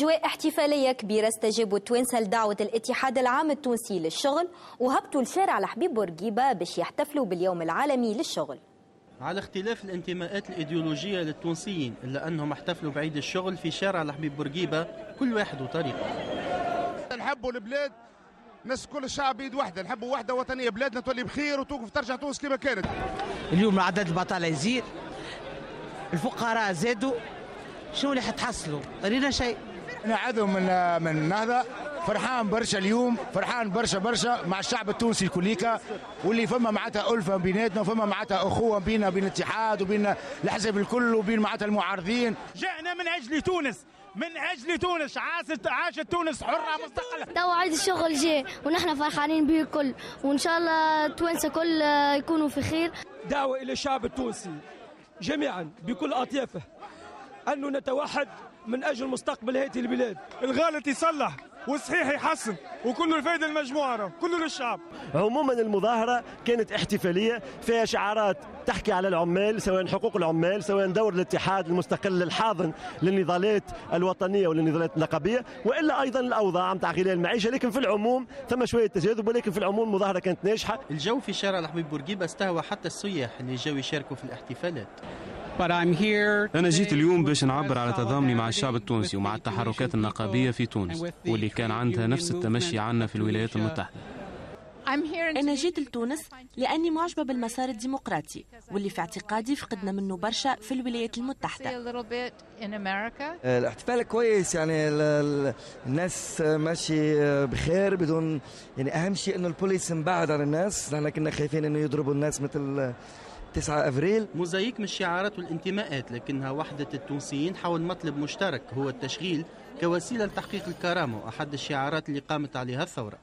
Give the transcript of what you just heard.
أجواء احتفالية كبيرة استجابوا التوانسة لدعوة الاتحاد العام التونسي للشغل وهبطوا لشارع الحبيب بورقيبة باش يحتفلوا باليوم العالمي للشغل. على اختلاف الانتماءات الإيديولوجية للتونسيين إلا أنهم احتفلوا بعيد الشغل في شارع الحبيب بورقيبة كل واحد وطريقة. نحبوا البلاد ناس كل الشعب بيد واحدة نحبوا وحدة وطنية بلادنا تولي بخير وتوقف ترجع تونس كما كانت. اليوم عدد البطالة يزيد الفقراء زادوا شو اللي حتحصلوا؟ رينا شيء. أنا عضو من من النهضه فرحان برشا اليوم فرحان برشا برشا مع الشعب التونسي الكل هكا واللي فما معناتها ألفة بيناتنا وفما معناتها أخوة بيننا بين الاتحاد وبين الحزب الكل وبين معناتها المعارضين. جئنا من أجل تونس من أجل تونس عاشت عاشت تونس حرة مستقلة. تو عيد الشغل جاي ونحن فرحانين به الكل وإن شاء الله التوانسه كل يكونوا في خير. دعوة إلى الشعب التونسي جميعا بكل أطيافه. أنه نتوحد من أجل مستقبل هذه البلاد. الغلط يصلح والصحيح يحسن وكله الفائده المجموعه كله للشعب عموما المظاهرة كانت احتفالية فيها شعارات تحكي على العمال سواء حقوق العمال سواء دور الاتحاد المستقل الحاضن للنضالات الوطنية وللنضالات النقابية وإلا أيضا الأوضاع نتاع غلاء المعيشة. لكن في العموم ثم شوية تجاذب ولكن في العموم المظاهرة كانت ناجحة. الجو في شارع الحبيب بورقيبة استهوى حتى السياح اللي جاوا يشاركوا في الاحتفالات. أنا جيت اليوم باش نعبر على تضامني مع الشعب التونسي ومع التحركات النقابية في تونس واللي كان عندها نفس التمشي عنا في الولايات المتحدة. أنا جيت لتونس لأني معجبة بالمسار الديمقراطي واللي في اعتقادي فقدنا منه برشا في الولايات المتحدة. الاحتفال كويس يعني الناس ماشي بخير بدون يعني أهم شيء إنه البوليس مبعد عن الناس. نحن كنا خايفين إنه يضربوا الناس مثل 9 أفريل. موزايك من الشعارات والانتماءات لكنها وحدة التونسيين حول مطلب مشترك هو التشغيل كوسيلة لتحقيق الكرامة وأحد الشعارات اللي قامت عليها الثورة.